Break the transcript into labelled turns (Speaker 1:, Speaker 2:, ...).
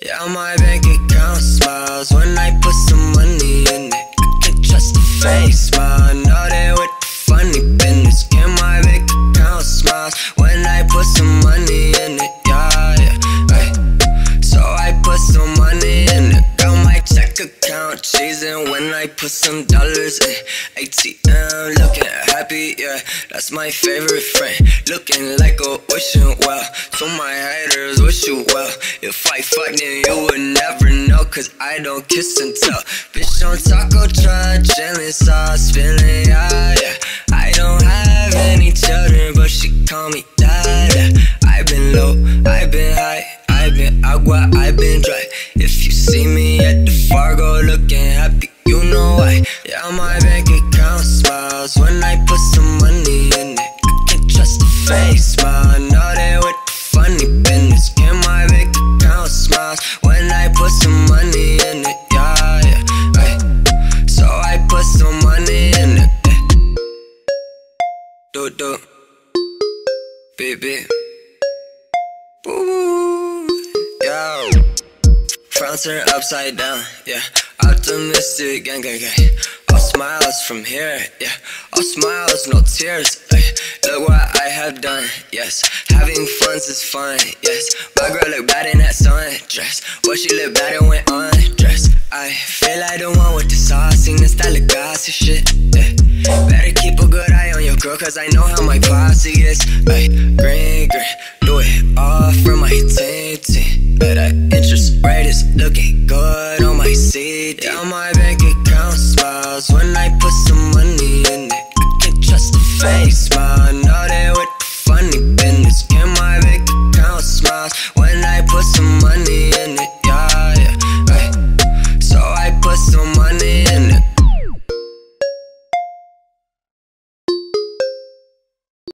Speaker 1: Yeah, my bank account smiles when I put some money in it. I can't trust the face, smile. I know they with the funny business. Yeah, my bank account smiles when I put some money in it. Yeah, yeah, ay. So I put some money in it. My check account cheesing when I put some dollars in. ATM looking happy, yeah. That's my favorite friend. Looking like a wishing well. So my haters wish you well. If I fuck, then you would never know. Cause I don't kiss and tell. Bitch on taco truck, chillin' sauce, feeling yeah, yeah. I don't have any children, but she call me dad. Yeah. I've been low, I've been high, I've been agua, I've been dry. If you see me at the Fargo looking happy, you know why. Yeah, my bank account smiles when I put some money in it. I can't trust the face, put some money in it. Yeah, yeah. Ay. So I put some money in it. eh. Do do. Baby. Ooh. Yo. Front turn upside down, yeah. Optimistic, gang, gang, gang. All smiles from here, yeah. All smiles, no tears. Ay. Look what I have done, yes. Having fun's is fun, yes. My girl look bad in that sundress. What she look better when undressed. I feel like the one with the sauce, sing the style of gossip shit, yeah. Better keep a good eye on your girl, cause I know how my posse is. Ay. Green, green, do it all for my team. But that interest rate is looking good on my CD. Yeah, my bank account smiles when I put some money in it. I can't trust the face,